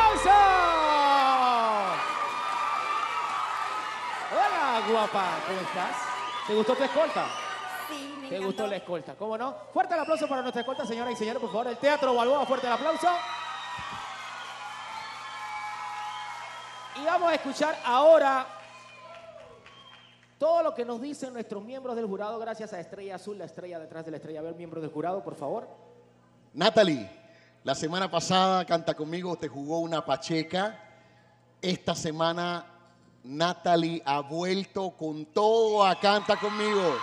aplauso. Hola, guapa, ¿cómo estás? ¿Te gustó tu escolta? Sí, me ¿Te gustó la escolta? ¿Cómo no? Fuerte el aplauso para nuestra escolta, señoras y señores, por favor. El Teatro Balboa, fuerte el aplauso. Y vamos a escuchar ahora todo lo que nos dicen nuestros miembros del jurado gracias a Estrella Azul, la estrella detrás de la estrella. A ver, miembros del jurado, por favor. Natalie la semana pasada Canta conmigo te jugó una pacheca. Esta semana Natalie ha vuelto con todo a Canta conmigo.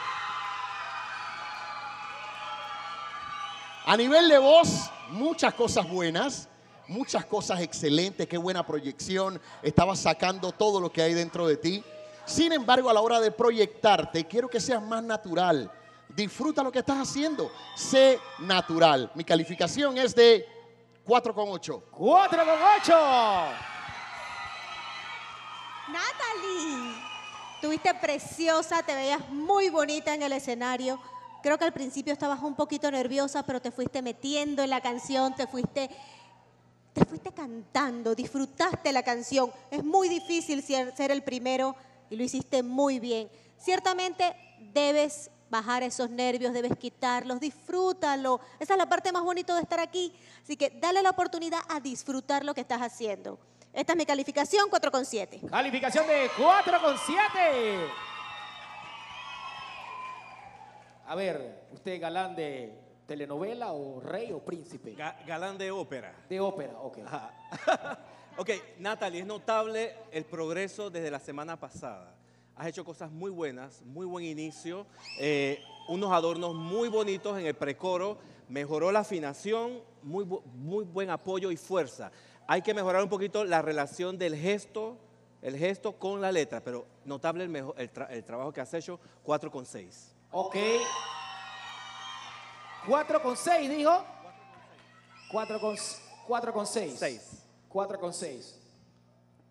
A nivel de voz, muchas cosas buenas, muchas cosas excelentes, qué buena proyección. Estabas sacando todo lo que hay dentro de ti. Sin embargo, a la hora de proyectarte, quiero que seas más natural. Disfruta lo que estás haciendo. Sé natural. Mi calificación es de 4,8. 4 con 8. Natalie, tuviste preciosa, te veías muy bonita en el escenario. Creo que al principio estabas un poquito nerviosa, pero te fuiste metiendo en la canción, te fuiste, te fuiste cantando, disfrutaste la canción. Es muy difícil ser, ser el primero y lo hiciste muy bien. Ciertamente debes bajar esos nervios, debes quitarlos, disfrútalo. Esa es la parte más bonita de estar aquí. Así que dale la oportunidad a disfrutar lo que estás haciendo. Esta es mi calificación, 4,7. Calificación de 4 con 7. A ver, ¿usted galán de telenovela o rey o príncipe? Ga- galán de ópera. De ópera, ok. Ajá. ok, Natalie, es notable el progreso desde la semana pasada. Has hecho cosas muy buenas, muy buen inicio, eh, unos adornos muy bonitos en el precoro, mejoró la afinación, muy, bu- muy buen apoyo y fuerza. Hay que mejorar un poquito la relación del gesto, el gesto con la letra, pero notable el, mejo- el tra- el trabajo que has hecho, 4 con 6. Ok. 4 con 6, dijo. 4 con, 4 con 6. 6. 4 con 6.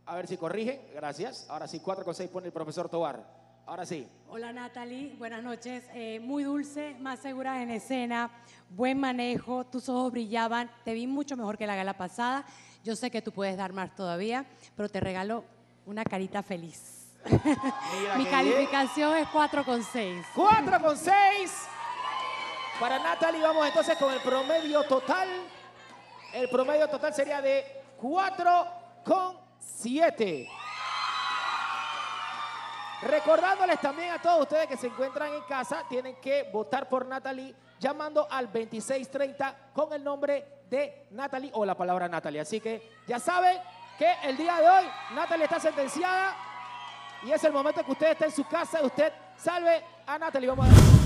A ver si corrigen. Gracias. Ahora sí, 4 con 6 pone el profesor Tobar. Ahora sí. Hola Natalie, buenas noches. Eh, muy dulce, más segura en escena, buen manejo, tus ojos brillaban, te vi mucho mejor que la gala pasada. Yo sé que tú puedes dar más todavía, pero te regalo una carita feliz. Mi calificación es 4,6. 4 con 6. Para Natalie vamos entonces con el promedio total. El promedio total sería de 4 con 7. Recordándoles también a todos ustedes que se encuentran en casa, tienen que votar por Natalie llamando al 2630 con el nombre de Natalie o la palabra Natalie. Así que ya saben que el día de hoy Natalie está sentenciada y es el momento que usted está en su casa usted salve a Natalie. Vamos a